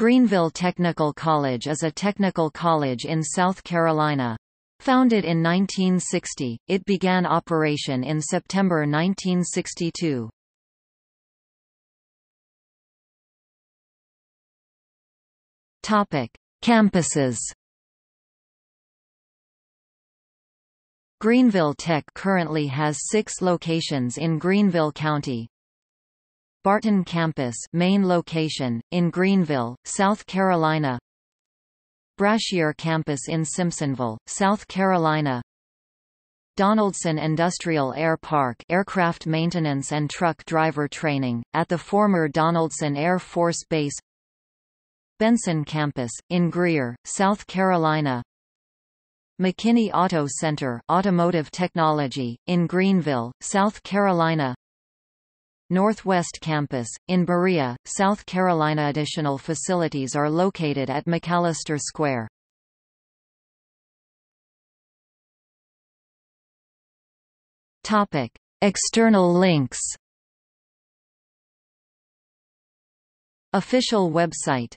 Greenville Technical College is a technical college in South Carolina. Founded in 1960, it began operation in September 1962. Topic: Campuses. Greenville Tech currently has six locations in Greenville County. Barton Campus main location, in Greenville, South Carolina. Brashier Campus in Simpsonville, South Carolina. Donaldson Industrial Air Park aircraft maintenance and truck driver training, at the former Donaldson Air Force Base. Benson Campus, in Greer, South Carolina. McKinney Auto Center Automotive Technology, in Greenville, South Carolina Northwest Campus, in Berea, South Carolina. Additional facilities are located at McAlister Square. Topic: External links. Official website